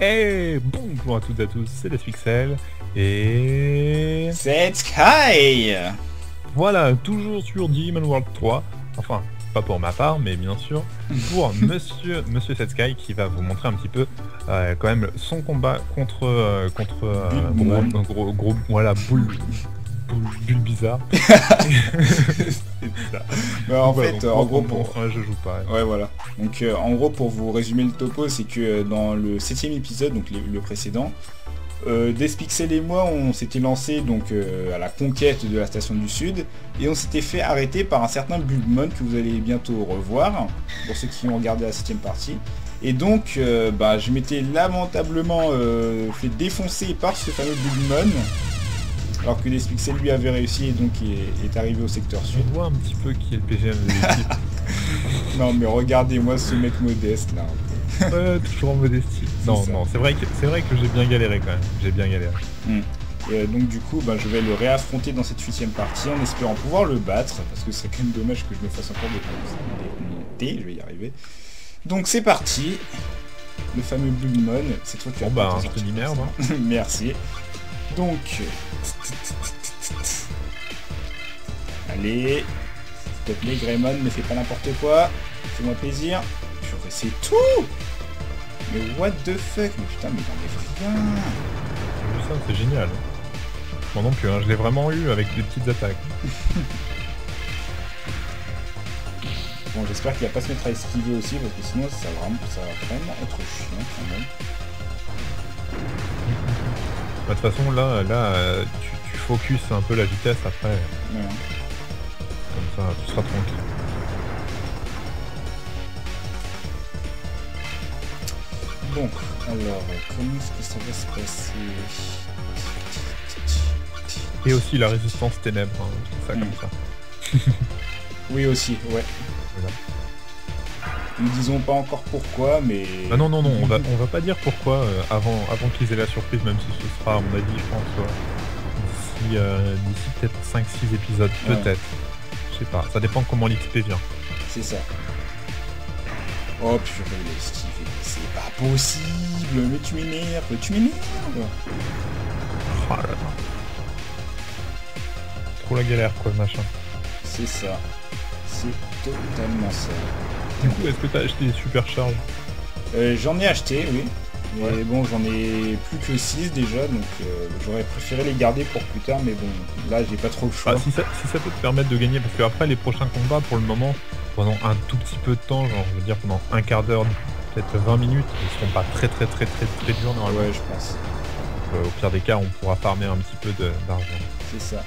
Et bonjour à toutes et à tous, c'est Pixel et... C'est Sky. Voilà, toujours sur Demon World 3, enfin, pas pour ma part, mais bien sûr, pour Monsieur Monsieur Sky qui va vous montrer un petit peu euh, quand même son combat contre euh, contre euh, gros, gros, gros, voilà boule bulle bizarre. Bah, en fait, en gros, pour... je joue pas. Ouais, voilà. Donc, euh, en gros, pour vous résumer le topo, c'est que euh, dans le septième épisode, donc le, précédent, euh, Despixel et moi, on s'était lancé donc euh, à la conquête de la station du Sud et on s'était fait arrêter par un certain Bulbmon que vous allez bientôt revoir pour ceux qui ont regardé la septième partie. Et donc, bah, je m'étais lamentablement fait défoncer par ce fameux Bulbmon alors que Despixel lui avait réussi et donc est, arrivé au secteur sud. On voit un petit peu qui est le PGM de l'équipe. non mais regardez-moi ce mec modeste là. ouais, toujours en modestie. Non, non, c'est vrai que c'est vrai que j'ai bien galéré quand même. J'ai bien galéré. Hmm. Et euh, donc du coup, bah, je vais le réaffronter dans cette huitième partie en espérant pouvoir le battre, parce que c'est quand même dommage que je me fasse encore des monter, je vais y arriver. Donc c'est parti. Le fameux Blue Moon, c'est toi qui Bon bah, je te dis merde. Hein. Merci. Donc... Allez. S'il te plaît, Greymon, ne fais pas n'importe quoi. Fais-moi plaisir. Purée, c'est tout Mais what the fuck? Mais putain, mais j'en ai rien ça, c'est génial. Moi non plus, hein, je l'ai vraiment eu avec des petites attaques. bon, j'espère qu'il va pas se mettre à esquiver aussi, parce que sinon ça va, ça va vraiment être chiant quand même. Bah, de toute façon, là, là tu, tu focus un peu la vitesse après. Comme ça, tu seras tranquille. Bon, alors, comment est-ce que ça va se passer? Et aussi la résistance ténèbres, hein, ça comme ça. oui aussi, ouais. Nous disons pas encore pourquoi, mais... Ah non, non, non, on va, on va pas dire pourquoi euh, avant, avant qu'ils aient la surprise, même si ce sera, à mon avis, je pense, d'ici, euh, peut-être 5-6 épisodes, peut-être. Je sais pas, ça dépend comment l'XP vient. C'est ça. Oh, vais l'esquiver, c'est pas possible, mais tu m'énerves, tu m'énerves Oh là là. Trop la galère, quoi, le machin. C'est ça. C'est totalement ça. Du coup, est-ce que t'as acheté des supercharges euh, J'en ai acheté, oui. Mais bon, j'en ai plus que 6 déjà, donc euh, j'aurais préféré les garder pour plus tard, mais bon, là j'ai pas trop le choix. Ah, si, ça, peut te permettre de gagner, parce qu'après les prochains combats, pour le moment, pendant un tout petit peu de temps, genre je veux dire pendant un quart d'heure, peut-être 20 minutes, ils seront pas très très très très très durs normalement. Ouais, je pense. Euh, au pire des cas, on pourra farmer un petit peu d'argent. C'est ça.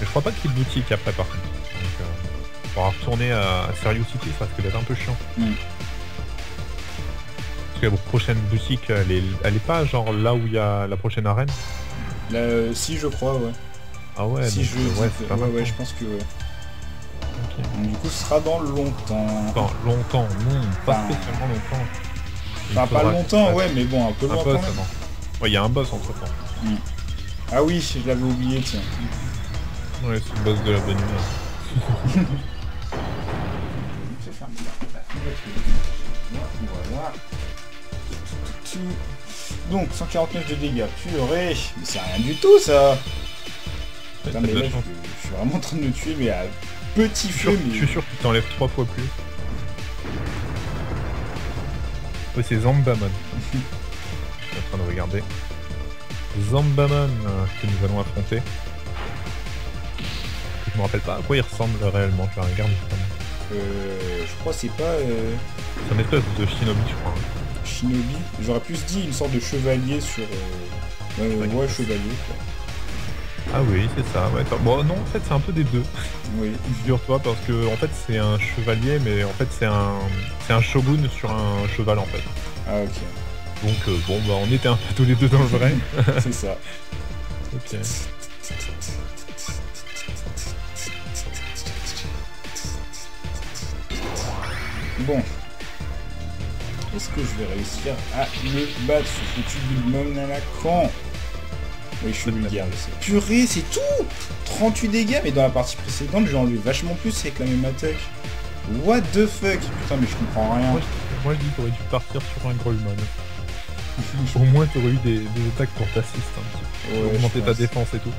Mais je crois pas qu'il y ait de boutique après par contre va retourner à Serious City, ça risque d'être un peu chiant. Mm. Parce que la prochaine boutique, elle est, pas genre là où il y a la prochaine arène euh, Si, je crois, ouais. Ah ouais, si je, ouais, ouais, je pense que ouais. du coup, ce sera dans longtemps. Dans longtemps, non, pas spécialement longtemps. enfin, pas longtemps, ouais, mais bon, un peu loin Ouais, il y a un boss entre temps. Mm. Ah oui, je l'avais oublié, tiens. Ouais, c'est le boss de la bonne humeur. Donc 149 de dégâts, purée, mais c'est rien du tout ça Putain, mais là, je, suis vraiment en train de me tuer, mais à petit feu. Je suis sûr que tu t'enlèves trois fois plus. Oui, c'est Zambamon. je suis en train de regarder. Zambamon que nous allons affronter. Je me rappelle pas à quoi il ressemble réellement, je regarde. Euh, je crois c'est pas... Euh... C'est une espèce de shinobi, je crois. Shinobi J'aurais plus dit une sorte de chevalier sur... Euh... Ouais, chevalier, quoi. Ah oui, c'est ça, ouais. Bon, non, en fait, c'est un peu des deux. Oui. Figure-toi, parce que, en fait, c'est un chevalier, mais en fait, c'est un... C'est un shogun sur un cheval, en fait. Ah, ok. Donc, euh, bon, bah, on était un peu tous les deux dans le vrai. c'est ça. ok. Bon. Est-ce que je vais réussir à le battre ce foutu Big à la con Oui, je suis vulgaire, je sais. Purée, c'est tout 38 dégâts, mais dans la partie précédente, j'ai enlevé vachement plus avec la même attaque. What the fuck Putain, mais je comprends rien. Moi, je, dis qu'on aurait dû partir sur un Grolman. au moins tu aurais eu des, des attaques pour t'assister un petit peu. Ouais, augmenter je ta défense et tout.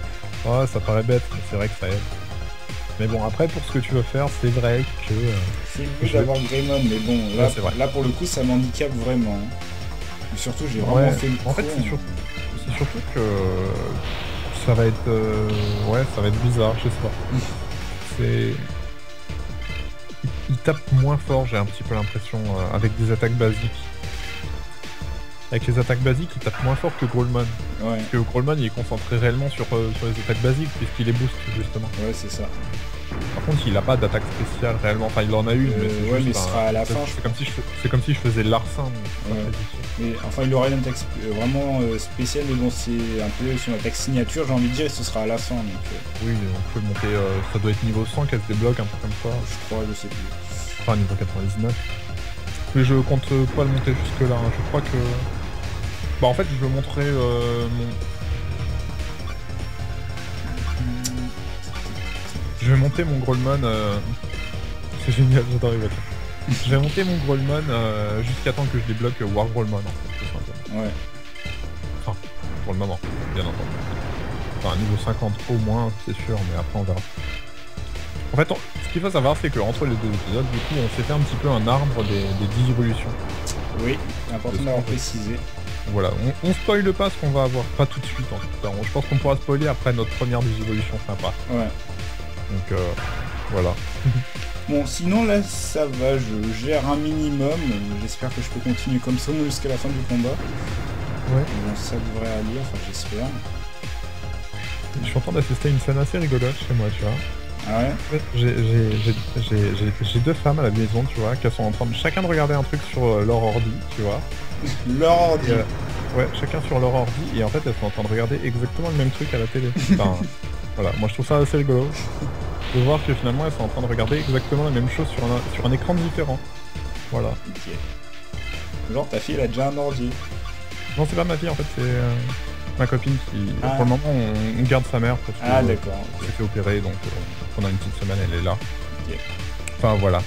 Ah, ça paraît bête, mais c'est vrai que ça aide. Mais bon, après, pour ce que tu veux faire, c'est vrai que... euh, C'est le but Je- d'avoir Greymon, mais bon, là, Ouais, c'est vrai. là pour le coup, ça m'handicape vraiment. hein. Surtout, j'ai vraiment fait le en fait, con. c'est surtout que ça va être... euh, Ouais, ça va être bizarre, je sais pas. C'est... Il, tape moins fort, j'ai un petit peu l'impression, euh, avec des attaques basiques. Avec les attaques basiques, il tape moins fort que Growlman. Ouais, Parce que Growlman, il est concentré réellement sur, euh, sur les attaques basiques, puisqu'il les booste, justement. ouais, c'est ça. Par contre, il a pas d'attaque spéciale réellement. Enfin, il en a une, Euh, mais c'est ouais, juste mais ce un- sera à la c'est- fin, C'est comme si je, c'est comme si je faisais Ouais. utile. Mais enfin, il aura une attaque euh, vraiment euh, spéciale, mais bon, c'est un peu son attaque signature, j'ai envie de dire, et ce sera à la fin. Donc, euh, Oui, on peut monter. euh, ça doit être niveau 100 qu'elle se débloque, un peu comme ça. je crois, je sais plus. Enfin, niveau 99. Mais je compte euh, pas le monter jusque là. hein. Je crois que. Bah, en fait, je veux montrer euh, mon. Je vais monter mon Growlman. euh, C'est génial, j'adore les voitures. Je vais monter mon Growlman euh, jusqu'à temps que je débloque War Growlman, en fait, tout simplement. Ouais, Pour le moment, bien entendu. Enfin, niveau 50 au moins, c'est sûr, mais après on verra. En fait, on- ce qu'il faut savoir, c'est qu'entre les deux épisodes, du coup, on s'est fait un petit peu un arbre des, des 10 évolutions. oui, important d'avoir précisé. Voilà, on, on spoile pas ce qu'on va avoir, pas tout de suite en tout cas. Je pense qu'on pourra spoiler après notre première des évolutions sympa. Ouais. Donc euh, voilà. Bon, sinon là, ça va, je gère un minimum. J'espère que je peux continuer comme ça jusqu'à la fin du combat. Ouais. Bon, ça devrait aller, enfin, j'espère. Je suis en train d'assister à une scène assez rigolote chez moi, tu vois. Ah ouais? J'ai deux femmes à la maison, tu vois, qui sont en train de chacun de regarder un truc sur euh, leur ordi, tu vois. L'ordi. Et, euh, ouais, chacun sur leur ordi, et en fait elles sont en train de regarder exactement le même truc à la télé. Enfin, voilà, moi je trouve ça assez rigolo. De voir que finalement elles sont en train de regarder exactement la même chose sur un, sur un écran différent. Voilà. Ok. Genre, ta fille, elle a déjà un ordi. Non, c'est pas ma fille en fait, c'est euh, ma copine qui. Ah. Pour le moment, on, on garde sa mère parce que Ah, d'accord. elle s'est fait opérer, donc euh, pendant une petite semaine elle est là. Ok. Enfin voilà.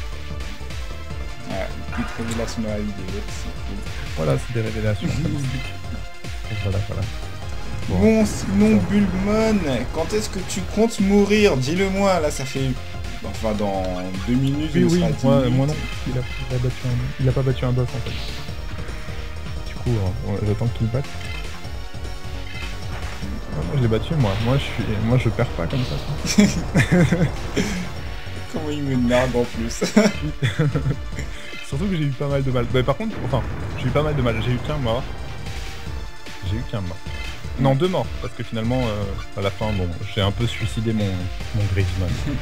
Ouais, petite révélation dans la vidéo, c'est cool. Voilà, c'est des révélations. voilà, voilà. Bon. Sinon, Bulmon, quand est-ce que tu comptes mourir? Dis-le-moi, là, ça fait... Enfin, dans deux minutes, Oui, oui, moi, minutes. moi non, il a, il a battu un, il a pas battu un boss en fait. Du coup, euh, j'attends qu'il batte. Moi je l'ai battu moi, moi je suis, moi je perds pas comme ça. Comment il me nargue en plus Surtout que j'ai eu pas mal de mal. Bah, par contre, enfin, j'ai eu pas mal de mal. J'ai eu qu'un mort. J'ai eu qu'un mort. Non, deux morts, parce que finalement, euh, à la fin, bon, j'ai un peu suicidé mon, mon Griezmann.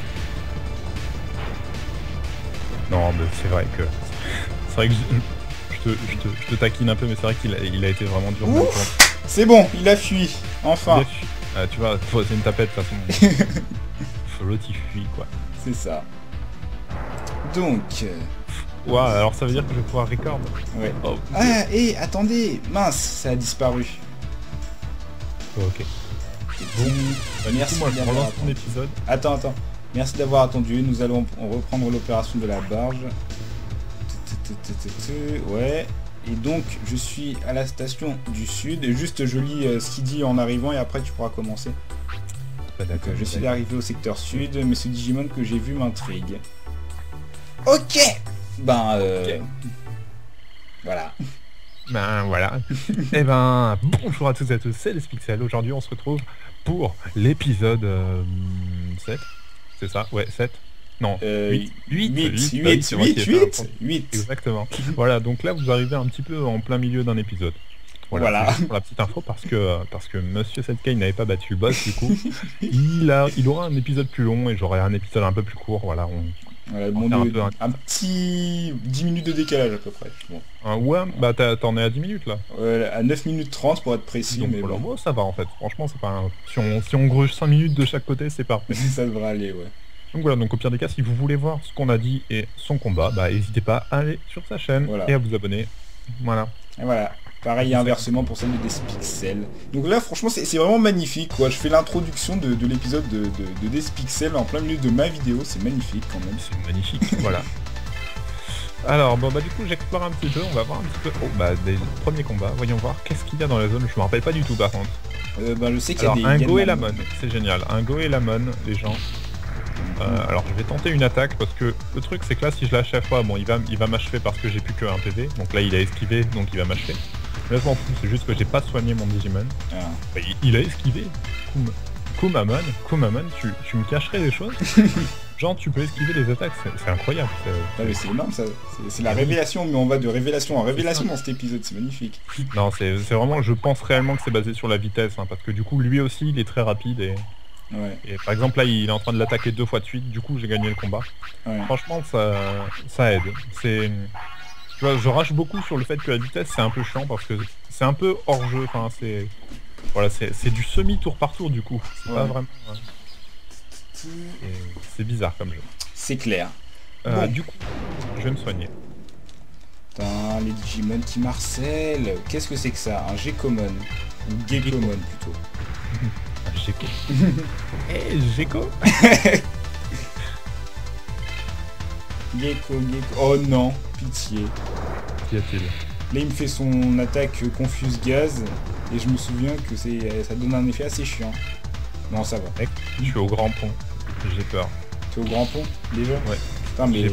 non, mais c'est vrai que... C'est vrai que je, je te, je, te, je te taquine un peu, mais c'est vrai qu'il a, il a été vraiment dur. C'est bon, il a fui. Enfin, Il a fui. Ah, tu vois, c'est une tapette de toute façon. L'autre il fuit quoi. c'est ça. Donc, euh, Ouah, alors ça veut dire que je vais pouvoir record. ouais. Oh, Ah, et attendez, mince, ça a disparu. Ok. Bon, Bah, Merci coup, moi je d'avoir relance ton attendu. épisode. Attends, attends. Merci d'avoir attendu. Nous allons reprendre l'opération de la barge. Ouais. Et donc, je suis à la station du sud. Et juste, je lis euh, ce qu'il dit en arrivant et après, tu pourras commencer. Bah, d'accord. je suis arrivé au secteur sud, mais ce Digimon que j'ai vu m'intrigue. Ok Ben, euh... Voilà. Ben voilà. Eh ben bonjour à tous et à tous, c'est les Pixels. Aujourd'hui on se retrouve pour l'épisode euh, 7. C'est ça? Ouais, 7. Non, Euh, 8. 8, 8, 8, bah oui, c'est moi qui 8, ai fait un 8, point. 8. Exactement. voilà, donc là vous arrivez un petit peu en plein milieu d'un épisode. Voilà. Pour la petite info, parce que parce que Monsieur Setkai n'avait pas battu le boss, du coup, il a, il aura un épisode plus long et j'aurai un épisode un peu plus court. Voilà, on, Voilà, bon, un de- peu un- un petit 10 minutes de décalage à peu près. Bon. un ouais, bah t'en es à 10 minutes là. Euh, à 9 minutes 30 pour être précis, Donc mais bon, moi, ça va en fait. Franchement, c'est pas un... si on si on gruge 5 minutes de chaque côté, c'est parfait. ça devrait aller, ouais. Donc voilà, donc au pire des cas, si vous voulez voir ce qu'on a dit et son combat, bah n'hésitez pas à aller sur sa chaîne Voilà. et à vous abonner. Voilà. Et voilà. Pareil inversement pour celle de Despixel. Donc là franchement c'est vraiment magnifique quoi. Je fais l'introduction de, de l'épisode de, de, de Despixel en plein milieu de ma vidéo, c'est magnifique quand même. C'est magnifique. voilà. Alors, bon, bah du coup, j'explore un petit peu, on va voir un petit peu... Oh, bah, des premiers combats, voyons voir qu'est-ce qu'il y a dans la zone, je me rappelle pas du tout par contre. Euh, bah, je sais qu'il y a Alors, des... un il y a Go de et la- la Mon, c'est génial. Un Go et la Mon, les gens. Euh, alors, je vais tenter une attaque parce que le truc, c'est que là, si je lâche à fois, bon, il va, il va m'achever parce que j'ai plus que un PV. Donc là, il a esquivé, donc il va m'achever. Là, je m'en fous, c'est juste que j'ai pas soigné mon Digimon. Ah. Bah, il, il a esquivé. Koum- Kumamon, Kumamon, tu, tu me cacherais des choses Genre, tu peux esquiver les attaques, c'est incroyable. c'est- énorme ça, c'est la révélation, mais on va de révélation en révélation dans cet épisode, c'est magnifique. Non, c'est c'est vraiment, je pense réellement que c'est basé sur la vitesse, hein, parce que du coup, lui aussi, il est très rapide et, Ouais, et par exemple là, il est en train de l'attaquer deux fois de suite. Du coup, j'ai gagné le combat. ouais. Franchement, ça, ça aide. C'est, vois, je rage beaucoup sur le fait que la vitesse, c'est un peu chiant parce que c'est un peu hors jeu. Enfin, c'est, voilà, c'est du semi tour par tour du coup. C'est pas vraiment. euh, c'est- bizarre comme jeu. C'est clair. Euh, Bon. Du coup, je vais me soigner. Putain, les Digimon qui marcellent. Qu'est-ce que c'est que ça? Un Gekomon Ou Gekomon plutôt. Gecko. Eh, Gecko Gecko, Gecko. Oh non, pitié. Qu'y a-t-il Là, il me fait son attaque euh, Confuse Gaz. Et je me souviens que euh, ça donne un effet assez chiant. Non, ça va. Je suis au grand pont. J'ai peur. T'es au grand pont déjà? Ouais. Putain, mais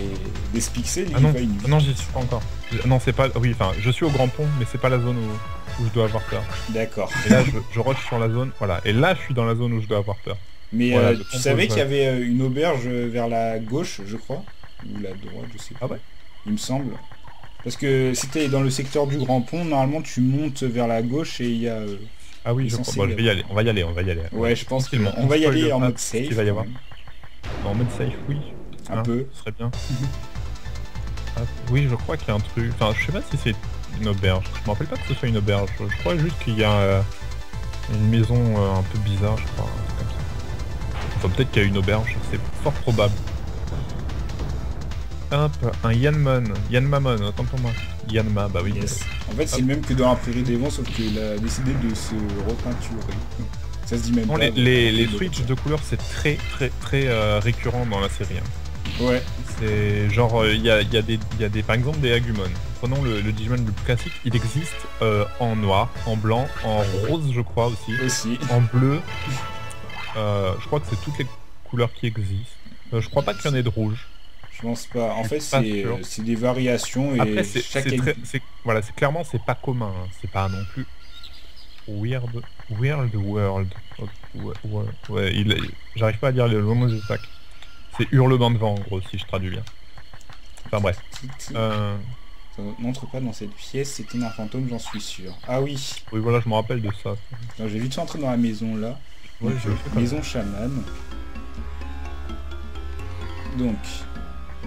des Spixels, Ah il non, va une ah non, j'y suis pas encore. Je- Non, c'est pas. Oui, enfin, je suis au grand pont, mais c'est pas la zone où, où je dois avoir peur. D'accord. Et là, je, je rush sur la zone. Voilà. Et là, je suis dans la zone où je dois avoir peur. Mais Voilà, euh, tu savais qu'il y avait une auberge vers la gauche, je crois? Ou la droite, je sais pas. Ah ouais Il me semble. Parce que si t'es dans le secteur du Grand Pont, normalement tu montes vers la gauche et il y a... euh, Ah oui, Il je crois. Bon, y je vais y aller. On va y aller. On va y aller. Ouais, je pense qu'on va y On spoil aller en mode safe. qu'il va y avoir. En mode safe, oui. Un Hein, peu. Ce serait bien. Ah, oui, je crois qu'il y a un truc. Enfin, je sais pas si c'est une auberge. Je me rappelle pas que ce soit une auberge. Je crois juste qu'il y a euh, une maison euh, un peu bizarre, je crois. comme ça. Enfin, peut-être qu'il y a une auberge. C'est fort probable. Hop, un Yanmon. Yanmamon, autant pour moi. Yanma, bah oui. Yes. En fait, c'est le même que dans la prairie des vents, sauf qu'il a décidé de se repeinturer. Ça se dit même Non, pas. les, les, les Donc, switches de couleurs, c'est très très très euh, récurrent dans la série. hein. Ouais, C'est genre, il y, a, y a des, y a des, par exemple des Agumon. Prenons le, le Digimon le plus classique, il existe euh, en noir, en blanc, en rose je crois aussi, aussi. en bleu. Euh, je crois que c'est toutes les couleurs qui existent. Euh, je crois pas qu'il y en ait de rouge. Pense pas. En fait, c'est des variations et Après chaque... très- voilà, c'est clairement c'est pas commun, hein. c'est pas non plus weird, weird world. Oh, ouais, ouais, ouais, il- j'arrive pas à dire le nom des attaques. C'est hurlement de vent en gros si je traduis bien. Enfin bref. Euh, Ça n'entre pas dans cette pièce, c'était un fantôme, j'en suis sûr. Ah oui, oui voilà, je me rappelle de ça. J'ai vite entrer dans la maison là. Donc, je maison chaman. Donc,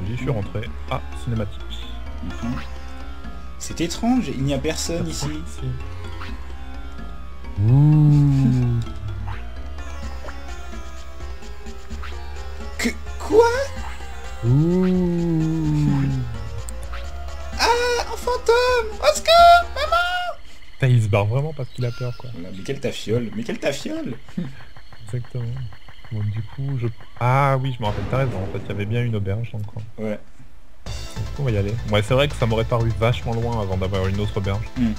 J'y suis rentré. Ah, cinématique. c'est étrange, il n'y a personne ici. Ouh. Que quoi? Ouh. Ah, un fantôme Au secours Maman Putain, il se barre vraiment parce qu'il a peur quoi. Mais quelle ta fiole Mais quelle ta fiole Exactement. Bon, du coup, je... Ah oui, je me rappelle, t'as raison. En fait, il y avait bien une auberge dans le coin. Ouais. Du coup, on va y aller. Ouais, c'est vrai que ça m'aurait paru vachement loin avant d'avoir une autre auberge. Hmm.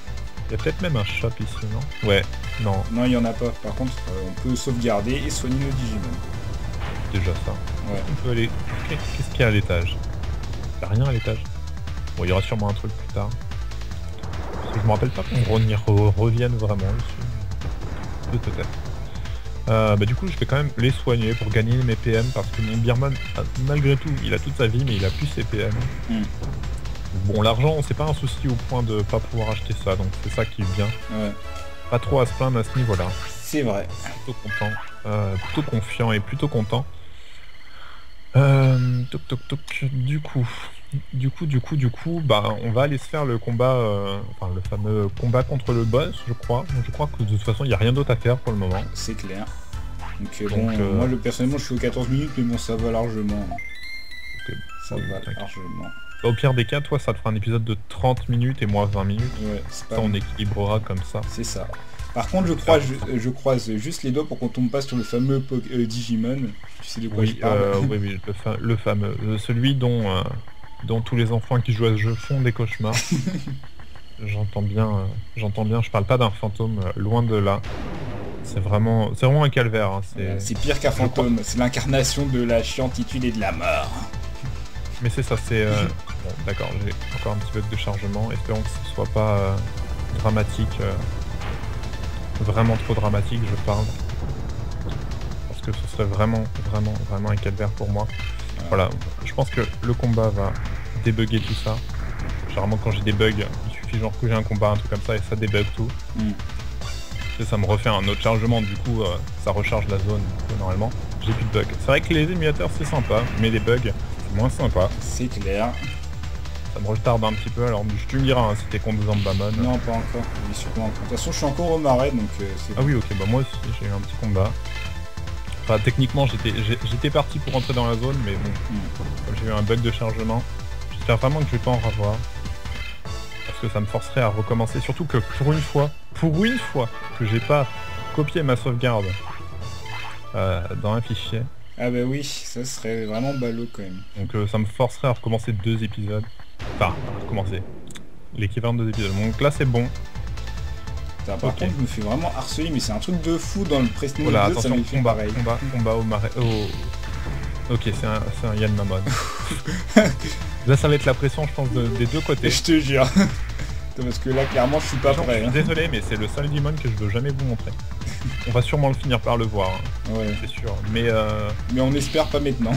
Il y a peut-être même un shop ici, non? Ouais, non, Non, il y en a pas. Par contre, euh, on peut sauvegarder et soigner le Digimon. déjà ça. Ouais. On peut aller... Qu'est-ce qu'il y a à l'étage? Il y a rien à l'étage? Bon, il y aura sûrement un truc plus tard. Parce que je me rappelle pas qu'on revienne vraiment dessus. De peut-être. Euh, bah du coup je vais quand même les soigner pour gagner mes PM parce que mon Birman malgré tout il a toute sa vie mais il a plus ses PM. Hmm. Bon l'argent c'est pas un souci au point de pas pouvoir acheter ça donc c'est ça qui est bien. Ouais. Pas trop à se plaindre à ce niveau là. C'est vrai. Plutôt content. Euh, plutôt confiant et plutôt content. Euh, toc toc toc. Du coup, du coup, du coup, du coup, bah on va aller se faire le combat, euh, enfin le fameux combat contre le boss, je crois. Je crois que de toute façon il n'y a rien d'autre à faire pour le moment. C'est clair. Donc, euh, Donc, bon, euh, moi le personnellement je suis aux 14 minutes, mais bon ça va largement. Ça Oui, va largement. Au pire des cas, toi ça te fera un épisode de 30 minutes et moi 20 minutes. Ouais, pas Ça on équilibrera comme ça. C'est ça. Par contre, je, crois, je, je croise juste les doigts pour qu'on tombe pas sur le fameux euh, Digimon. Tu sais de quoi Oui, je parle oui, oui, le, fa- le fameux, celui dont, dont tous les enfants qui jouent à ce jeu font des cauchemars. j'entends bien, euh, j'entends bien, je parle pas d'un fantôme, euh, loin de là. C'est vraiment, c'est vraiment un calvaire. hein, c'est- pire qu'un fantôme, c'est l'incarnation de la chiantitude et de la mort. Mais c'est ça, c'est... euh, Bon, d'accord, j'ai encore un petit bug de chargement. Espérons que ce soit pas euh, dramatique. euh, Vraiment trop dramatique, je parle. Parce que ce serait vraiment, vraiment, vraiment un calvaire pour moi. Voilà, je pense que le combat va débugger tout ça. Généralement quand j'ai des bugs, il suffit genre que j'ai un combat, un truc comme ça, et ça débug tout. Mm. Et ça me refait un autre chargement, du coup euh, ça recharge la zone coup, normalement. J'ai plus de bugs. C'est vrai que les émulateurs c'est sympa, mais les bugs c'est moins sympa. C'est clair. Ça me retarde un petit peu, alors tu me diras hein, si t'es contre Zambamon. Non, pas encore. Mais. De toute façon, je suis encore au marais, donc euh, c'est Ah oui ok, bah moi aussi j'ai eu un petit combat. Enfin techniquement j'étais parti pour rentrer dans la zone, mais bon, comme j'ai eu un bug de chargement, j'espère vraiment que je vais pas en revoir. Parce que ça me forcerait à recommencer, surtout que pour une fois, pour une fois, que j'ai pas copié ma sauvegarde euh, dans un fichier, Ah bah oui, ça serait vraiment ballot quand même. donc euh, ça me forcerait à recommencer deux épisodes. Enfin, à recommencer. L'équivalent de deux épisodes. Donc là c'est bon. Par contre, je me fais vraiment harceler, mais c'est un truc de fou dans le Preston Voilà, 2, ça attention, fait combat, pareil. combat, combat au marais. au- Ok, c'est un, un Yann Mamon. là, ça va être la pression, je pense, de- des deux côtés. Je te jure. Parce que là, clairement, je suis pas Genre, prêt. je hein. suis désolé, mais c'est le seul Demon que je veux jamais vous montrer. On va sûrement le finir par le voir, hein, Ouais. c'est sûr. Mais euh, Mais on espère pas maintenant.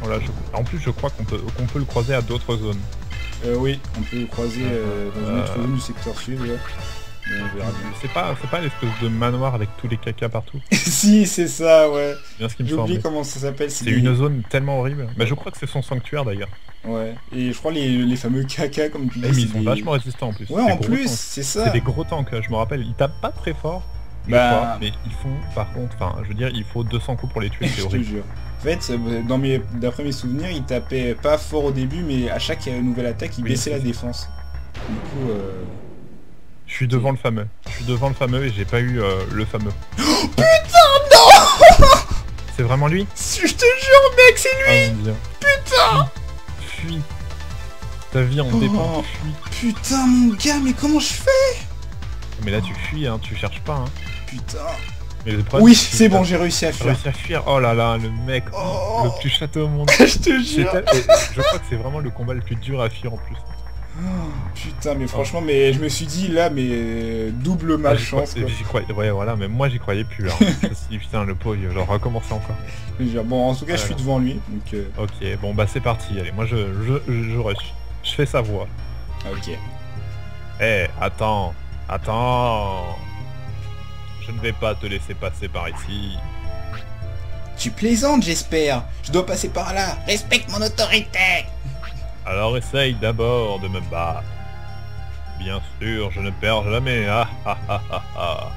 voilà, je- en plus, je crois qu'on peut, qu'on peut le croiser à d'autres zones. Euh, oui, on peut le croiser euh, dans une autre Euh. zone du secteur sud. là. Mais on verra bien. C'est pas, c'est pas l'espèce de manoir avec tous les cacas partout. si, c'est ça, ouais. C'est bien ce qui me J'ai oublié semble. comment ça s'appelle. C'est des- une zone tellement horrible. Bah, je crois que c'est son sanctuaire d'ailleurs. Ouais. Et je crois les, les fameux caca, comme tu dis. Eh, mais ils c'est sont des- vachement résistants en plus. Ouais, en gros plus, tanks. c'est C'est ça. des gros tanks, je me rappelle. Ils tapent pas très fort. je Bah. crois, mais ils font, par contre, enfin, je veux dire, il faut 200 coups pour les tuer, c'est Je te horrible. jure. En fait, euh, dans mes, d'après mes souvenirs, il tapait pas fort au début, mais à chaque euh, nouvelle attaque, il Oui, baissait c'est la ça. défense. Du coup, euh... Je suis devant le fameux. Je suis devant le fameux et j'ai pas eu euh, le fameux. Putain, non C'est vraiment lui? Je te jure, mec, c'est lui Ah. Putain Fuis. Ta vie en Oh. dépend, fuis. Putain, mon gars, mais comment je fais? Mais là tu fuis, hein, tu cherches pas. Hein. Putain. Mais le problème, Oui, c'est bon, j'ai réussi à fuir. réussi à fuir. Oh là là, le mec, Oh. le plus château au monde. je te jure. et Je crois que c'est vraiment le combat le plus dur à fuir en plus. Putain, mais franchement, mais je me suis dit là, mais double Ah, malchance. crois- quoi. j'y croyais, ouais voilà, mais moi j'y croyais plus. Hein. je me suis dit putain le pauvre, il va recommencer encore. Bon, en tout cas, je suis devant lui, donc euh, Ok, bon bah c'est parti, allez, moi je, je, je, je rush. Je fais sa voix. ok. Eh, attends, attends. Je ne vais pas te laisser passer par ici. Tu plaisantes, j'espère. Je dois passer par là. Respecte mon autorité. Alors essaye d'abord de me battre. Bien sûr, je ne perds jamais. Ah ah ah ah ah.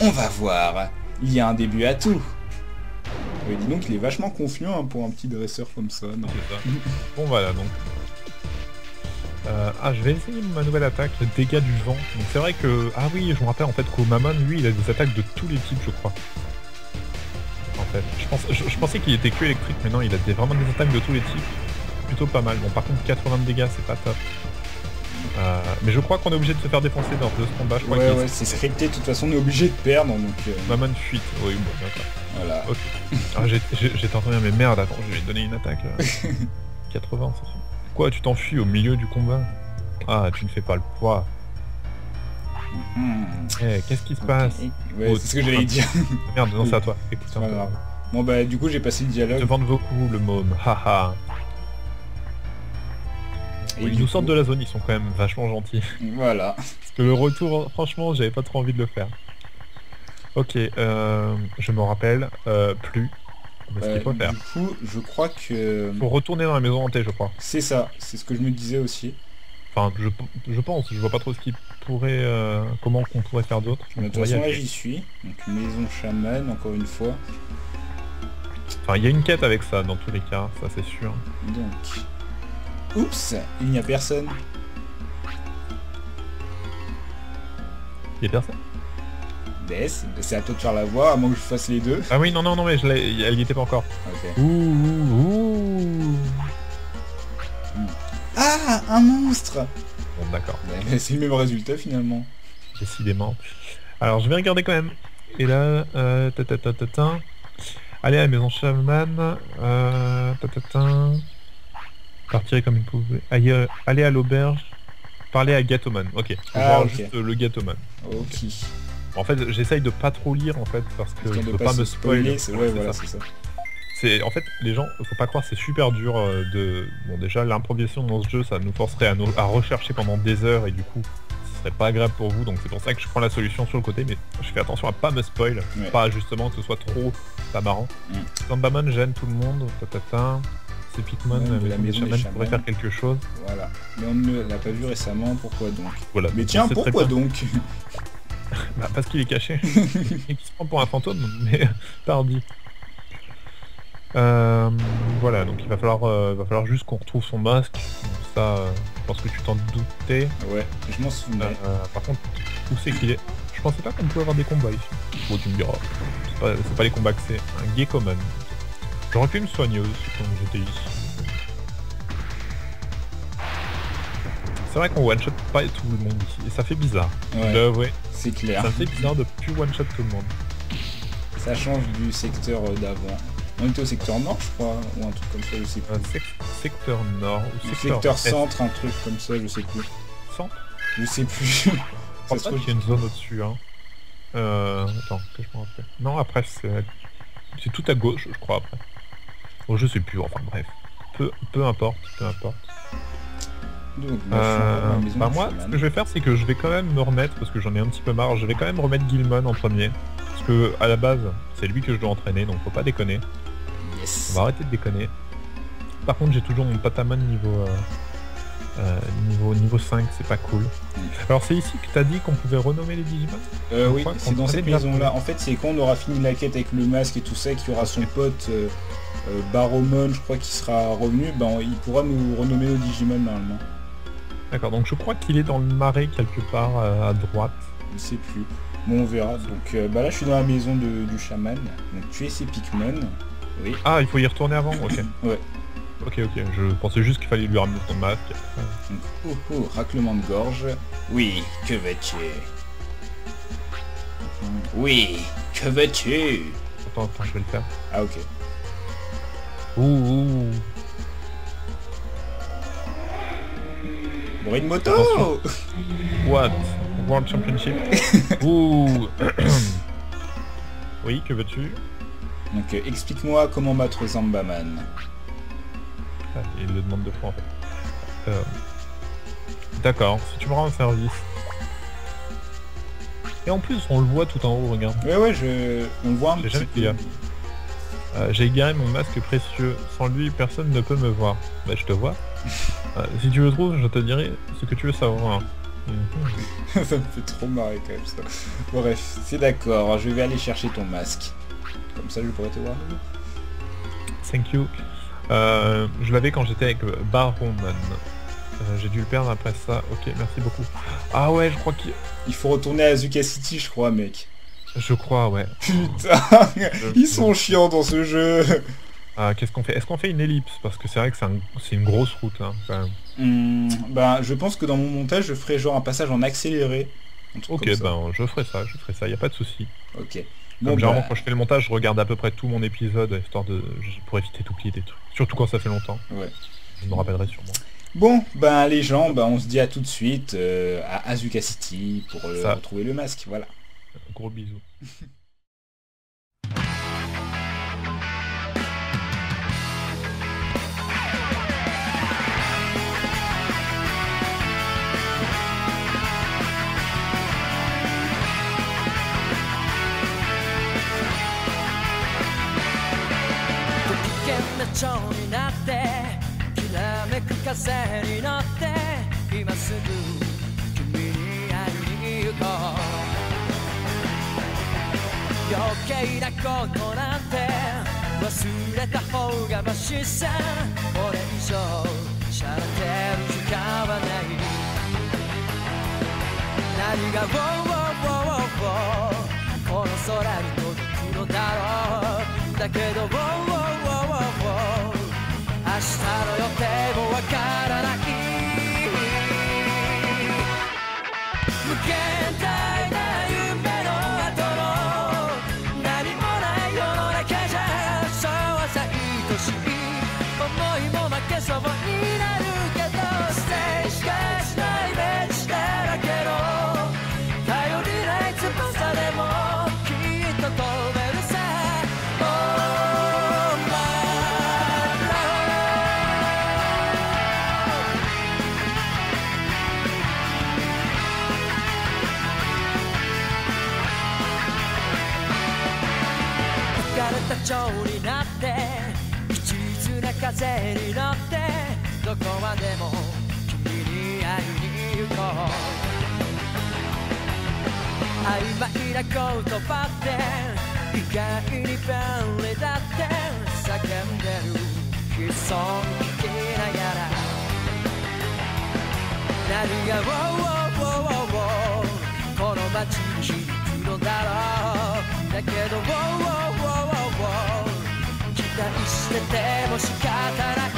On va voir. Il y a un début à tout. Oui, dis donc, il est vachement confiant hein, pour un petit dresseur comme ça. Non. C'est ça. Bon voilà donc. Euh, ah je vais essayer ma nouvelle attaque, le dégât du vent. Donc c'est vrai que. Ah oui, je me rappelle en fait qu'Omamon, lui, il a des attaques de tous les types je crois. En fait. Je, pense, je, je pensais qu'il était que électrique, mais non, il a des, vraiment des attaques de tous les types. Plutôt pas mal. Bon par contre 80 de dégâts c'est pas top. Euh, mais je crois qu'on est obligé de se faire défoncer dans de ce combat, je crois Ouais, ouais, c'est scripté. De toute façon, on est obligé de perdre, donc euh, Mamon fuite, oui bon d'accord. voilà. Ok. Ah, j'ai- j'ai- J'étais en train de dire, mais merde, attends, je vais donner une attaque. là. 80, ça fait. Quoi, tu t'enfuis au milieu du combat? Ah, tu ne fais pas le poids. Hmm. Eh, qu'est-ce qui se passe? Ouais, Oh, c'est ce que j'allais dire. Merde, non, c'est à toi. Écoute. Bon bah du coup j'ai passé le dialogue. Devant beaucoup le môme, haha. Ils nous coup- sortent de la zone, ils sont quand même vachement gentils. Voilà. Parce que le retour, franchement, j'avais pas trop envie de le faire. Ok, euh, je me rappelle euh, plus de ce Euh, qu'il faut faire. du coup, je crois que Faut retourner dans la maison hantée, je crois. c'est ça. C'est ce que je me disais aussi. Enfin, je, je pense, je vois pas trop ce qui pourrait... euh, comment qu'on pourrait faire d'autre. Mais de toute façon là j'y suis. Donc maison chamane encore une fois. Enfin, il y a une quête avec ça dans tous les cas, ça c'est sûr. Donc. Oups, il n'y a personne. Il y a personne Laisse, c'est à toi de faire la voix, à moins que je fasse les deux. Ah oui, non, non, non, mais je elle y était pas encore. Ouh, ouh, ouh. un monstre Bon, d'accord. Mais C'est le même résultat finalement. Décidément. Alors, je vais regarder quand même. Et là, euh, ta, ta, ta, ta, ta. Allez à la maison chaman. Euh, ta, ta, ta. Partir comme une pouvait. Allez, euh, aller à l'auberge. Parler à Gatoman. Ok. Faut Ah, voir juste euh, le Gatoman. Ok. En fait, j'essaye de pas trop lire en fait parce que je de veux pas pas me spoiler. c'est ouais, voilà, ça. c'est en fait les gens, faut pas croire, c'est super dur euh, de. Bon déjà l'improvisation dans ce jeu, ça nous forcerait à, rechercher pendant des heures et du coup, ce serait pas agréable pour vous. Donc c'est pour ça que je prends la solution sur le côté, mais je fais attention à pas me spoil, Ouais. pas justement que ce soit trop pas marrant. Mm. Zambaman gêne tout le monde. C'est Pikmin, Ouais, de la mais maison des chamans. pourrait faire quelque chose. Voilà. Mais on ne l'a pas vu récemment, pourquoi donc? Voilà. Mais tiens, pourquoi donc? Bah, parce qu'il est caché. qu'il se prend pour un fantôme, mais pardi. Euh, voilà, donc il va falloir, euh, va falloir juste qu'on retrouve son masque. Ça, euh, je pense que tu t'en doutais. Ouais, je m'en souviens. Euh, par contre, où c'est qu'il est? Je pensais pas qu'on pouvait avoir des combats ici. Bon, tu me diras. C'est pas, pas les combats que c'est. Un Geckoman. J'aurais pu me soigner aussi quand j'étais ici. C'est vrai qu'on one-shot pas tout le monde ici. Et ça fait bizarre. Ouais, Là, ouais. c'est clair. Ça fait bizarre de plus one-shot tout le monde. Ça change du secteur d'avant. On était au secteur nord, je crois, ou un truc comme ça, je sais plus. Sec- secteur nord ou secteur, secteur centre, un truc comme ça, je sais plus. centre? Je sais plus. Je ça se trouve, qu'il y a une zone au-dessus. Hein. Euh, attends, que je me rappelle. Non, après, c'est c'est tout à gauche, je crois, après. Bon, je sais plus, enfin bref. Peu, peu importe, peu importe. Donc, bah, Euh, maison bah du moi, ce que je vais faire, c'est que je vais quand même me remettre, parce que j'en ai un petit peu marre, je vais quand même remettre Gilmon en premier. Parce que, à la base, c'est lui que je dois entraîner, donc faut pas déconner. On va arrêter de déconner. Par contre, j'ai toujours mon Patamon niveau, euh, euh, niveau, niveau 5, c'est pas cool. Alors, c'est ici que t'as dit qu'on pouvait renommer les Digimon Euh, oui, c'est dans cette maison-là. En fait, c'est quand on aura fini la quête avec le masque et tout ça, qu'il y aura son pote euh, euh, Baromon, je crois, qui sera revenu, ben, il pourra nous renommer nos Digimon normalement. D'accord, donc je crois qu'il est dans le marais quelque part à droite. Je sais plus. Bon, on verra. Donc bah là, je suis dans la maison de- du chaman. Donc tuer ces Pikmin. Oui. Ah, il faut y retourner avant Ok. Ouais. Ok, ok, je pensais juste qu'il fallait lui ramener son masque. Oh oh, raclement de gorge. Oui, que veux-tu? Oui, que veux-tu? Attends, attends, je vais le faire. Ah ok. Ouh, ouh. Bruit de moto Attention. What? World Championship? Ouh Oui, que veux-tu? Donc euh, explique-moi comment battre Zambaman. Il le demande deux fois en fait. Euh, D'accord, si tu me rends un service. Et en plus, on le voit tout en haut, regarde. Ouais ouais, je... on le voit un J'ai petit peu. fait. Euh, J'ai égaré mon masque précieux. Sans lui, personne ne peut me voir. Bah, je te vois. Euh, si tu le trouves, je te dirai ce que tu veux savoir. Ça me fait trop marrer quand même ça. Bref, c'est d'accord, je vais aller chercher ton masque. Comme ça je pourrais te voir. Thank you. Euh, je l'avais quand j'étais avec Baroman. Euh, J'ai dû le perdre après ça. Ok, merci beaucoup. Ah ouais, je crois qu'il... Il faut retourner à Azuka City je crois mec. Je crois, ouais. Putain Ils sont chiants dans ce jeu Ah, Qu'est-ce qu'on fait? Est-ce qu'on fait une ellipse? Parce que c'est vrai que c'est un- c'est une grosse route. Hein, quand même. Hmm, ben, je pense que dans mon montage, je ferai genre un passage en accéléré. Ok, ben je ferai ça, je ferai ça, y a pas de souci. Ok. Bon, Bon, généralement bah, quand je fais le montage, je regarde à peu près tout mon épisode, histoire de... pour éviter d'oublier des trucs. Surtout quand ça fait longtemps. ouais. Je me rappellerai sûrement. Bon, ben les gens, ben, on se dit à tout de suite euh, à Azuka City pour euh, retrouver le masque. Voilà. Gros bisous. 蝶になってきらめく風に乗って今すぐ君に会いに行こう。余計なことなんて忘れた方がマシさ。これ以上しゃれてる時間はない。何が「ウォーウォーウォーウォー。この空に届くのだろう。だけど「ウォーウォー明日の予定もわからなく曖昧な言葉って意外に便利だって叫んでる。悲壮聞きながら何が「ウォーウォー。ウォーウォーこの街に響くのだろうだけど「ウォーウォー。ウォーウォー。期待してても仕方ない」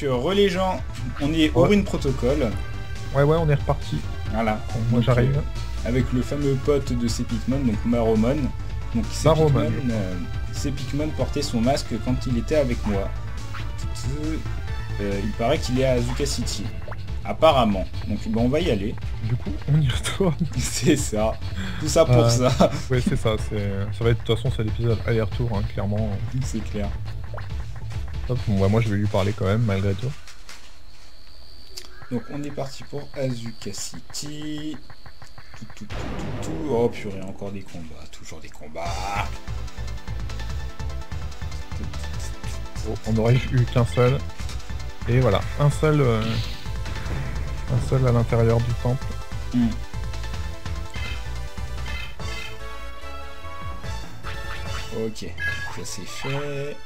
Donc, euh, re les gens, on est au Ouais. Rune Protocol. Ouais, ouais, on est reparti. Voilà. Moi j'arrive. euh, avec le fameux pote de Sepikmon, donc Maromon. Donc je euh, portait son masque quand il était avec moi. Euh, il paraît qu'il est à Azuka City. Apparemment. Donc ben, on va y aller. Du coup, on y retourne. C'est ça. Tout ça pour Euh. ça. ouais, c'est ça. Ça va être, de toute façon, c'est l'épisode aller-retour, hein, clairement. C'est clair. Hop, moi, je vais lui parler quand même, malgré tout. Donc on est parti pour Azuka City. Tout, tout, tout, tout, tout. Oh purée, encore des combats. Toujours des combats. Bon, on aurait eu qu'un seul. Et voilà, un seul... euh, Un seul à l'intérieur du temple. Hmm. Ok, ça c'est fait.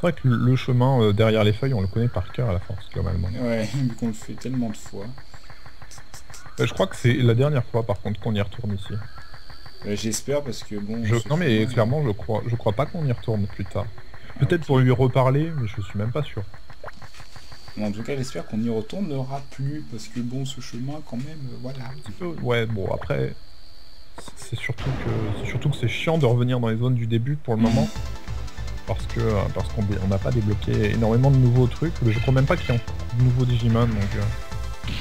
C'est vrai que le chemin euh, derrière les feuilles, on le connaît par cœur à la force, globalement. Ouais, vu qu'on le fait tellement de fois. Euh, je crois que c'est la dernière fois, par contre, qu'on y retourne ici. Euh, J'espère parce que bon. Je- Non mais clairement je crois je crois pas qu'on y retourne plus tard. Ah, Peut-être pour lui reparler, mais je suis même pas sûr. Bon, en tout cas, j'espère qu'on y retournera plus parce que bon, ce chemin quand même, voilà. Ouais bon après c'est surtout que c'est surtout que c'est chiant de revenir dans les zones du début pour le moment. Parce que euh, parce qu'on on n'a pas débloqué énormément de nouveaux trucs. Je crois même pas qu'il y ait de nouveaux Digimon donc euh,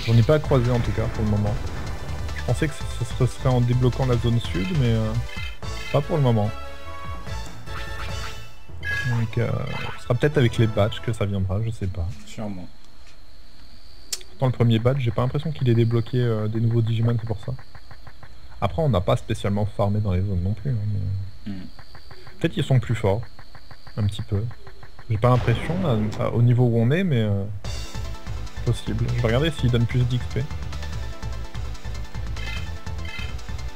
j'en ai pas croisé en tout cas pour le moment. Je pensais que ce serait en débloquant la zone sud, mais euh, pas pour le moment. Donc, euh, ce sera peut-être avec les badges que ça viendra, je sais pas. Sûrement. Dans le premier badge, j'ai pas l'impression qu'il ait débloqué euh, des nouveaux Digimon, c'est pour ça. Après, on n'a pas spécialement farmé dans les zones non plus. hein, mais- Hmm. Peut-être qu'ils sont plus forts, un petit peu. J'ai pas l'impression, au niveau où on est, mais euh, possible. Je vais regarder s'ils donnent plus d'XP.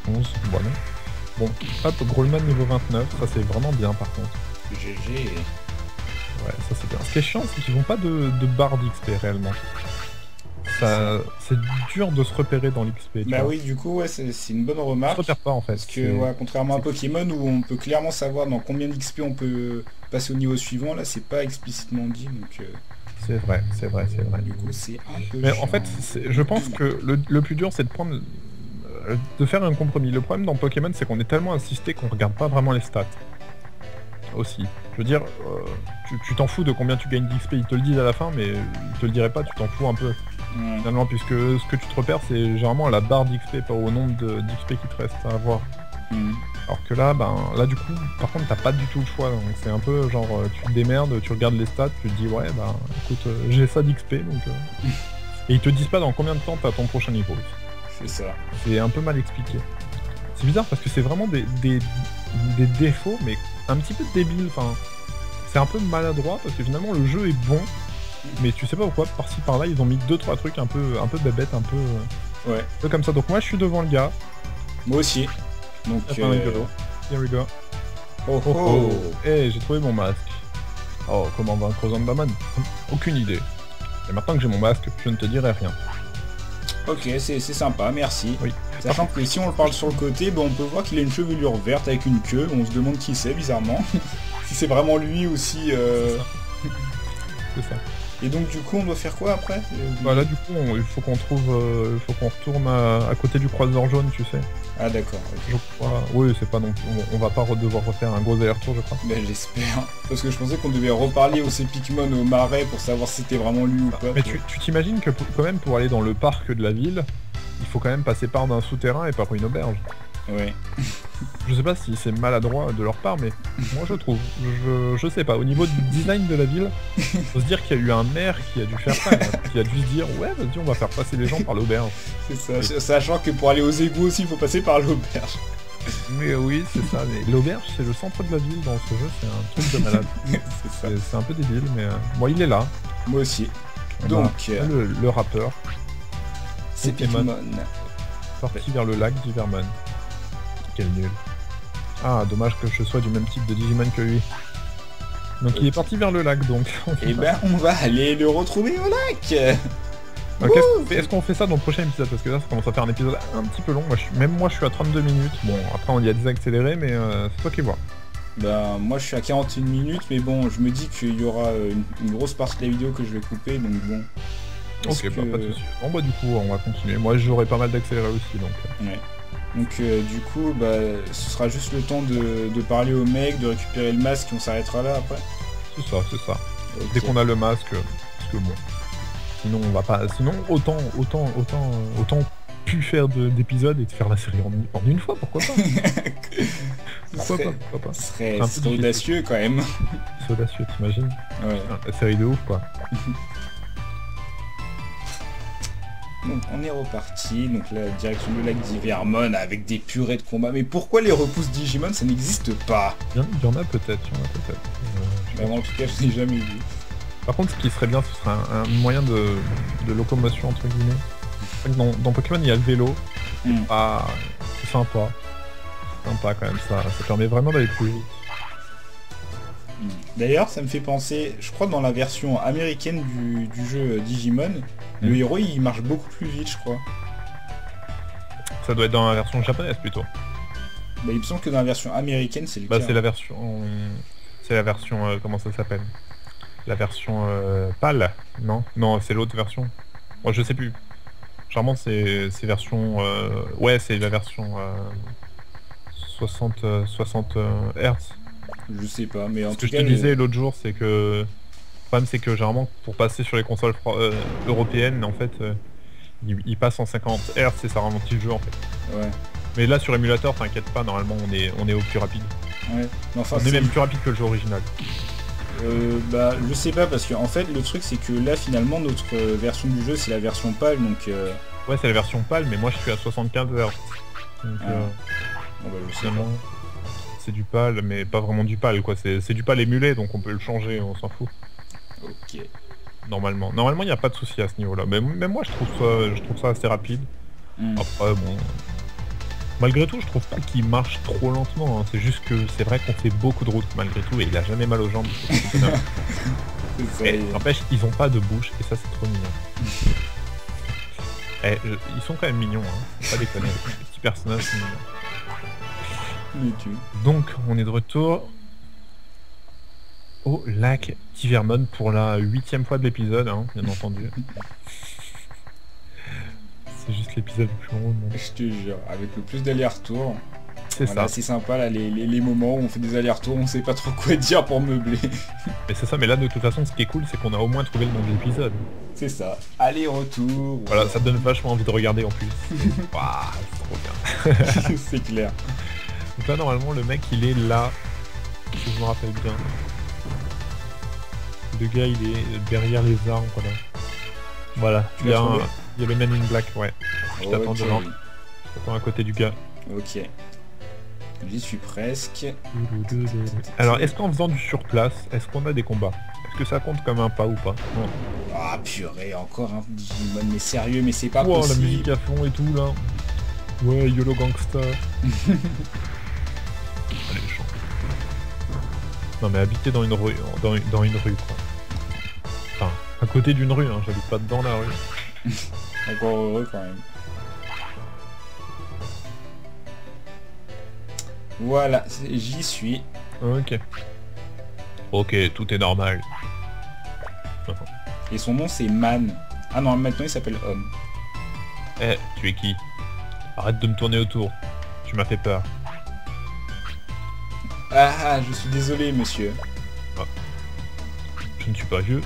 11, voilà. Bon, hop, Growlman niveau 29, ça c'est vraiment bien par contre. GG. Ouais, ça c'est bien. Ce qui est chiant, c'est qu'ils n'ont pas de, de barre d'XP réellement. Ça, c'est dur de se repérer dans l'XP. Bah vois. oui, du coup, ouais, c'est une bonne On se remarque. repère pas en fait. Parce que, ouais, contrairement à Pokémon où on peut clairement savoir dans combien d'XP on peut passer au niveau suivant, là c'est pas explicitement dit, donc euh, C'est vrai, c'est vrai, c'est vrai. du coup c'est un peu Mais en fait, je pense que le, le plus dur, c'est de prendre, euh, de faire un compromis. Le problème dans Pokémon, c'est qu'on est tellement insisté qu'on regarde pas vraiment les stats. Aussi. Je veux dire, euh, tu tu t'en fous de combien tu gagnes d'XP, ils te le disent à la fin, mais ils te le diraient pas, tu t'en fous un peu. Finalement, puisque ce que tu te repères, c'est généralement la barre d'XP, pas au nombre d'XP qui te reste à avoir. Hmm. Alors que là, ben, là du coup, par contre, t'as pas du tout le choix. Donc c'est un peu genre, euh, tu te démerdes, tu regardes les stats, tu te dis, ouais, bah, écoute, euh, j'ai ça d'XP, donc. euh. Et ils te disent pas dans combien de temps t'as ton prochain niveau. C'est ça. C'est un peu mal expliqué. C'est bizarre parce que c'est vraiment des, des, des défauts, mais un petit peu débiles. Enfin, c'est un peu maladroit parce que finalement le jeu est bon, mais tu sais pas pourquoi, par-ci par-là, ils ont mis deux trois trucs un peu, un peu bébêtes, un peu, euh, Ouais. un peu comme ça. Donc moi, je suis devant le gars. Moi aussi. Donc. Euh, rigolo. Here we go. Oh Oh oh. oh Eh, j'ai trouvé mon masque. Oh, comment vaincre Zandaman Aucune idée. Et maintenant que j'ai mon masque, je ne te dirai rien. Ok, c'est c'est sympa, merci. Oui. Sachant que si on le parle sur le côté, ben, on peut voir qu'il a une chevelure verte avec une queue. On se demande qui c'est, bizarrement. si c'est vraiment lui ou si. euh, C'est ça. Et donc, du coup, on doit faire quoi après Bah là, du coup, on- il faut qu'on trouve, euh, il faut qu'on retourne à, à côté du croiseur jaune, tu sais. Ah, d'accord. Je crois. Oui, c'est pas non plus. On, on va pas devoir refaire un gros aller-retour, je crois. Ben, j'espère. Parce que je pensais qu'on devait reparler au Pikmin au marais pour savoir si c'était vraiment lui ou pas. Mais tu tu t'imagines que pour- quand même pour aller dans le parc de la ville, il faut quand même passer par d'un souterrain et par une auberge. Ouais. Je sais pas si c'est maladroit de leur part, mais moi je trouve. Je, je sais pas. Au niveau du design de la ville, faut se dire qu'il y a eu un maire qui a dû faire ça, qui a dû se dire ouais, vas-y, on va faire passer les gens par l'auberge. C'est ça. Sachant que pour aller aux égouts aussi, il faut passer par l'auberge. Mais oui, c'est ça. Mais l'auberge, c'est le centre de la ville dans ce jeu, c'est un truc de malade. c'est ça. C'est c'est un peu débile, mais euh, bon, il est là. Moi aussi. On Donc, a euh, le, le rappeur c'est parti vers le lac d'Iverman. Quel nul. Ah, dommage que je sois du même type de Digimon que lui. Donc il est parti vers le lac, donc. Eh ben, on va aller le retrouver au lac. Est-ce qu'on fait- ça dans le prochain épisode? Parce que là, ça commence à faire un épisode un petit peu long. Moi, je suis- même moi, je suis à 32 minutes. Bon, après, on y a des accélérés, mais euh, c'est toi qui vois. Ben, moi je suis à 41 minutes, mais bon, je me dis qu'il y aura euh, une, une grosse partie de la vidéo que je vais couper, donc bon. Ok, bah, pas de soucis. Bon, bah, du coup, on va continuer. Moi, j'aurai pas mal d'accélérés aussi, donc. euh, Ouais. Donc euh, du coup, bah, ce sera juste le temps de, de parler au mec, de récupérer le masque, et on s'arrêtera là après. C'est ça, c'est ça. Dès qu'on a le masque, parce que bon. Sinon, on va pas. Sinon, autant, autant, autant, autant pu faire de- d'épisodes et de faire la série en, en une fois, pourquoi pas Pourquoi serait, pas, pourquoi pas ce serait, un peu audacieux quand même. C'est audacieux, t'imagines Ouais. La série de ouf, quoi. Donc on est reparti, donc là direction le lac d'Ivermon avec des purées de combat. Mais pourquoi les repousses Digimon ça n'existe pas Il y en- a peut-être, il y en a peut-être. Euh, Bah, En tout cas je n'ai jamais vu. Par contre, ce qui serait bien, ce serait un, un moyen de, de locomotion, entre guillemets. Dans Pokémon, il y a le vélo. Hmm. Ah, c'est sympa. Sympa quand même, ça, ça permet vraiment d'aller plus vite. D'ailleurs ça me fait penser, je crois dans la version américaine du, du jeu Digimon, le Mhm. héros il marche beaucoup plus vite je crois. Ça doit être dans la version japonaise plutôt. Bah, il me semble que dans la version américaine c'est le Bah, c'est la version. C'est la version. euh, comment ça s'appelle? La version euh, PAL Non? Non, c'est l'autre version. Moi, je sais plus. Généralement, c'est version. euh, Ouais, c'est la version. euh, 60, euh, 60 euh, Hz. Je sais pas, mais en Ce tout que je te disais l'autre jour, c'est que le problème c'est que généralement pour passer sur les consoles euh, européennes, en fait, euh, il, il passe en 50 Hz et ça ralentit le jeu en fait. Ouais. Mais là sur émulateur, t'inquiète pas, normalement on est, on est au plus rapide. Ouais. Enfin, on est c'est- même plus rapide que le jeu original. Euh, bah, je sais pas parce que en fait le truc c'est que là finalement notre euh, version du jeu c'est la version pâle donc euh, Ouais, c'est la version pâle, mais moi je suis à 75 Hz. Donc Ah. euh, bon, bah, je sais pas. C'est du pâle, mais pas vraiment du pâle quoi. C'est du pâle émulé, donc on peut le changer, on s'en fout. Ok. Normalement. Normalement, il n'y a pas de souci à ce niveau-là. Mais même moi, je trouve ça, je trouve ça assez rapide. Hmm. Après, bon... Malgré tout, je trouve pas qu'il marche trop lentement. hein. C'est juste que c'est vrai qu'on fait beaucoup de routes malgré tout et il a jamais mal aux jambes. Et- N'empêche, ils ont pas de bouche et ça, c'est trop mignon. Eh, je- ils sont quand même mignons, hein. Faut pas déconner. Les petits personnages sont mignons. Donc, on est de retour au lac Tivermon pour la huitième fois de l'épisode, hein, bien entendu. C'est juste l'épisode le plus long. Je te jure, avec le plus d'allers-retours. C'est Voilà, ça. c'est sympa là les, les- les moments où on fait des allers-retours, on sait pas trop quoi dire pour meubler. Mais c'est ça, mais là de toute façon ce qui est cool c'est qu'on a au moins trouvé le nom de l'épisode. c'est ça. Aller-retour. Voilà, ça donne vachement envie de regarder en plus. Waouh, c'est trop bien. c'est clair. Donc là normalement le mec il est là, si je me rappelle bien. Le gars il est derrière les arbres, voilà. Voilà, Tu il y, a un- trouvé il y a le man in black, ouais. Je t'attends Ok. devant. Je t'attends à côté du gars. Ok. J'y suis presque. Alors est-ce qu'en faisant du surplace, est-ce qu'on a des combats? Est-ce que ça compte comme un pas ou pas? Non. Ah purée, encore un Digimon, mais sérieux, mais c'est pas Wow, la possible. musique à fond et tout là. Ouais, YOLO Gangsta. Non mais habiter dans une rue, dans, une- dans une rue quoi. Enfin, à côté d'une rue, hein, j'habite pas dans la rue. Encore heureux quand même. Voilà, j'y suis. Ok. Ok, tout est normal. Et son nom c'est Man. Ah non, maintenant il s'appelle Homme. Eh, tu es qui? Arrête de me tourner autour. Tu m'as fait peur. Ah, ah, je suis désolé monsieur. Je ne suis pas vieux.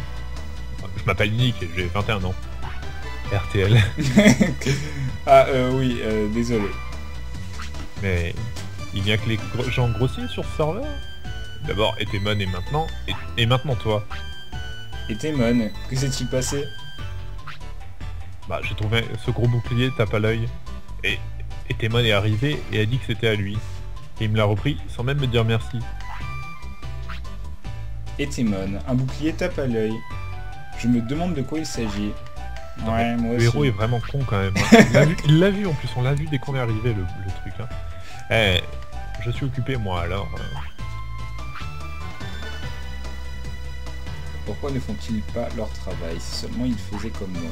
Je m'appelle Nick et j'ai 21 ans. RTL. ah euh, oui, euh, désolé. Mais il n'y a que les gens grossiers sur ce serveur D'abord Etemon et maintenant, et, et maintenant toi. Et Temon, que s'est-il passé? Bah j'ai trouvé ce gros bouclier tape à l'œil. Et Etemon est arrivé et a dit que c'était à lui. Et il me l'a repris sans même me dire merci. Et un bouclier tape à l'œil. Je me demande de quoi il s'agit. Non, Ouais, moi Le aussi. héros est vraiment con quand même. hein. Il l'a vu, en plus, on l'a vu dès qu'on est arrivé le, le truc. Hein. Eh, je suis occupé moi alors. euh, Pourquoi ne font-ils pas leur travail Si seulement ils faisaient comme moi.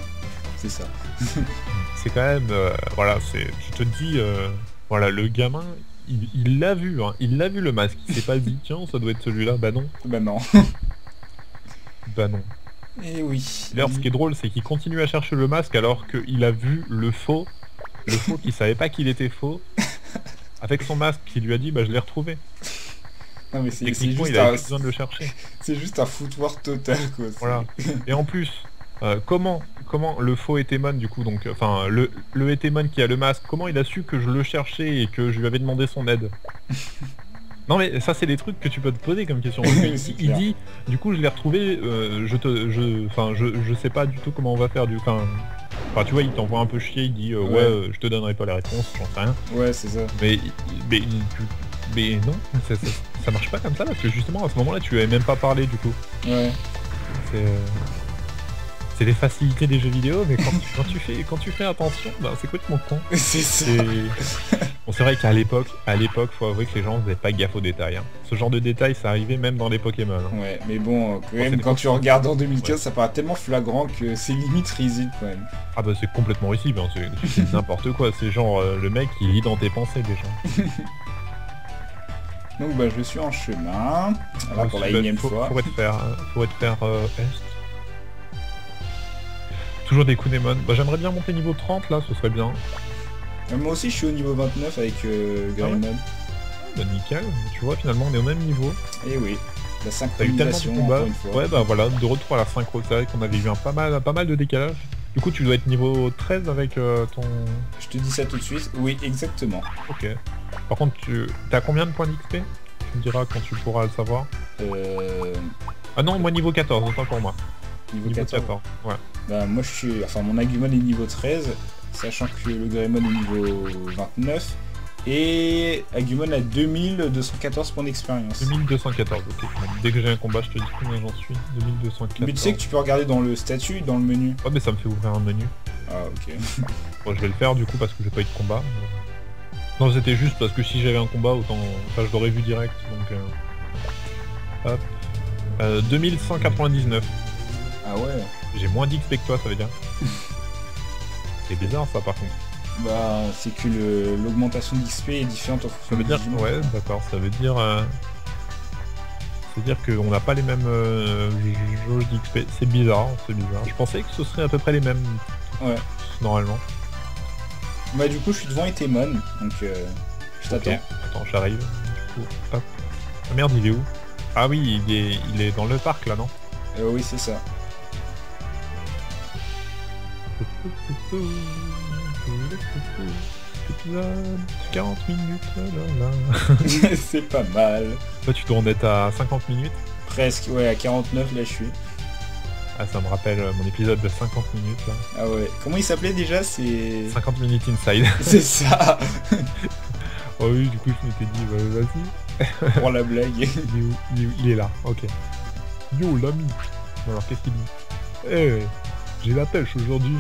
C'est ça. c'est quand même euh, voilà c'est je te dis euh, voilà le gamin il l'a vu hein, il l'a vu le masque. Il s'est pas dit tiens ça doit être celui-là. Bah non. Bah non. bah non. Et oui. d'ailleurs ce qui est drôle c'est qu'il continue à chercher le masque alors qu'il a vu le faux. Le faux qui savait pas qu'il était faux. Avec son masque qui lui a dit bah je l'ai retrouvé. Non mais c'est juste, un- besoin de le chercher. c'est juste un foutoir total quoi. Voilà. et en plus euh, comment comment le faux Etemon du coup donc enfin le le Etemon qui a le masque comment il a su que je le cherchais et que je lui avais demandé son aide non mais ça c'est des trucs que tu peux te poser comme question il, dit du coup je l'ai retrouvé euh, je te je enfin je, je sais pas du tout comment on va faire du enfin enfin tu vois il t'envoie un peu chier il dit euh, ouais, Ouais. euh, je te donnerai pas les réponses j'en sais rien Ouais, c'est ça. mais mais, mais non ça, ça, ça marche pas comme ça parce que justement à ce moment là tu avais même pas parlé du coup Ouais. c'est euh, c'est les facilités des jeux vidéo, mais quand, tu- quand tu fais quand tu fais attention, bah, c'est complètement con. c'est ça. Bon, c'est vrai qu'à l'époque, à l'époque, faut avouer que les gens faisaient pas gaffe aux détails. hein. Ce genre de détails, ça arrivait même dans les Pokémon. hein. Ouais, mais bon, quand même, quand tu regardes en 2015, ça paraît tellement flagrant que c'est limite risible quand même. Ah bah c'est complètement risible, hein. c'est n'importe quoi. C'est genre euh, le mec il lit dans tes pensées déjà. Donc bah je suis en chemin. Voilà pour la énième faut, fois. Te faire, euh, faudrait te faire euh, est. Toujours des Kunemon. Bah j'aimerais bien monter niveau 30 là, ce serait bien. Euh, Moi aussi je suis au niveau 29 avec euh, Ah ouais Greymon. Bah nickel, tu vois finalement on est au même niveau. Et oui, la T'as eu tellement de synchronisation combats. encore une fois. Ouais bah voilà, de retour à la synchro, c'est vrai qu'on avait eu un pas mal, pas mal de décalage. Du coup, tu dois être niveau 13 avec euh, ton... Je te dis ça tout de suite. Oui, exactement. Ok. Par contre, tu as combien de points d'XP Tu me diras quand tu pourras le savoir. Euh, Ah non, moi niveau 14, autant pour moi. niveau, Niveau 14. 14. Ouais. Bah, moi je suis. Enfin mon Agumon est niveau 13, sachant que le Greymon est niveau 29. Et Agumon a 2214 points d'expérience. 2214, ok. Dès que j'ai un combat, je te dis combien j'en suis. 2214. Mais tu sais que tu peux regarder dans le statut, dans le menu. Ouais, mais ça me fait ouvrir un menu. Ah ok. Bon, je vais le faire du coup parce que j'ai pas eu de combat. Non, c'était juste parce que si j'avais un combat, autant... Enfin, je l'aurais vu direct, donc... euh, Hop. Euh, 2199. Ah ouais. J'ai moins d'XP que toi, ça veut dire. C'est bizarre ça par contre. Bah c'est que l'augmentation d'XP est différente en fonction Ça veut dire... Digimon. Ouais, d'accord, ça veut dire... euh, C'est-à-dire qu'on n'a pas les mêmes euh, jauges d'XP. C'est bizarre, c'est bizarre. Je pensais que ce serait à peu près les mêmes, Ouais. normalement. Bah du coup je suis devant Etemon, donc euh, je t'attends. Attends, j'arrive. Ah merde, il est où? Ah oui, il est, il est dans le parc là, non? Euh, oui c'est ça. 40 minutes, là là. c'est pas mal. Toi, tu dois en être à 50 minutes Presque, ouais à 49 là je suis. Ah, ça me rappelle euh, mon épisode de 50 minutes là. Ah ouais. Comment il s'appelait déjà? C'est. 50 minutes inside. C'est ça oh oui, du coup, je m'étais dit, bah, vas-y. pour la blague. Il est où? Il est, où? Il est là, ok. Yo, l'ami. Alors, qu'est-ce qu'il dit? Eh, j'ai la pêche aujourd'hui.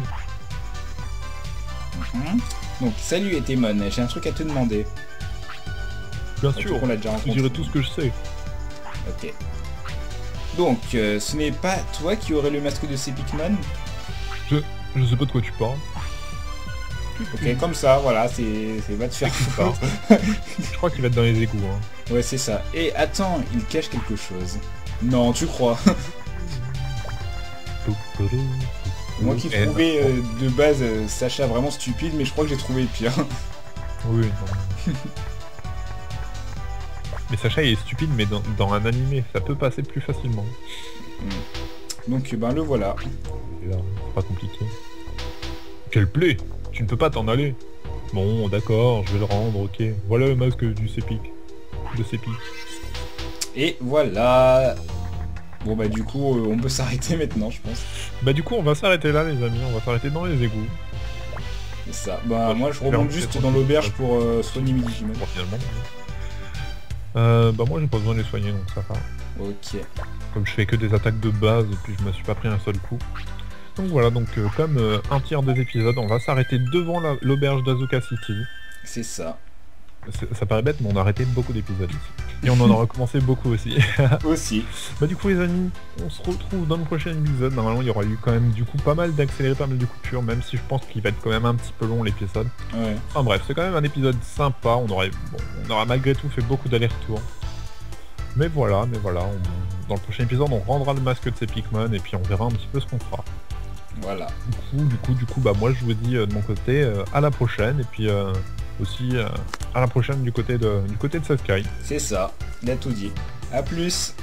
Donc salut Etemon, j'ai un truc à te demander. Bien sûr, qu'on l'a déjà je rencontré. dirai tout ce que je sais. Ok. Donc, euh, ce n'est pas toi qui aurais le masque de ces Pikmin Je sais pas de quoi tu parles. Ok, comme ça, voilà, c'est c'est va te faire fort. Je crois qu'il va être dans les égouts. Hein. Ouais, c'est ça. Et attends, il cache quelque chose. Non, tu crois Moi qui Eh, trouvais euh, de base euh, Sacha vraiment stupide, mais je crois que j'ai trouvé pire. Oui, non. mais Sacha il est stupide, mais dans, dans un animé, ça peut passer plus facilement. Donc, ben le voilà. C'est pas compliqué. Quelle plaie Tu ne peux pas t'en aller. Bon, d'accord, je vais le rendre, ok. Voilà le masque du Cepic. De Cepic. Et voilà. Bon bah du coup, euh, on peut s'arrêter maintenant, je pense. Bah du coup, on va s'arrêter là, les amis. On va s'arrêter dans les égouts. C'est ça. Bah moi, je remonte juste dans l'auberge pour euh, soigner Digimon. Bon, finalement. Euh, bah moi, j'ai pas besoin de les soigner, donc ça va. Ok. Comme je fais que des attaques de base, et puis je me suis pas pris un seul coup. Donc voilà, donc euh, comme un tiers des épisodes, on va s'arrêter devant la- l'auberge d'Azuka City. C'est ça. Ça paraît bête, mais on a arrêté beaucoup d'épisodes ici. Et on en a recommencé beaucoup aussi. Aussi. bah du coup les amis, on se retrouve dans le prochain épisode. Normalement il y aura eu quand même du coup pas mal d'accélérés, pas mal de coupures, même si je pense qu'il va être quand même un petit peu long l'épisode. Ouais. Enfin bref, c'est quand même un épisode sympa, on aurait, bon, on aura malgré tout fait beaucoup d'allers-retours. Mais voilà, mais voilà, on- dans le prochain épisode on rendra le masque de ces Pikmin et puis on verra un petit peu ce qu'on fera. Voilà. Du coup, du coup, du coup, bah moi je vous dis euh, de mon côté euh, à la prochaine et puis euh, aussi euh, à la prochaine du côté de du côté de. C'est ça. Il tout dit. A plus.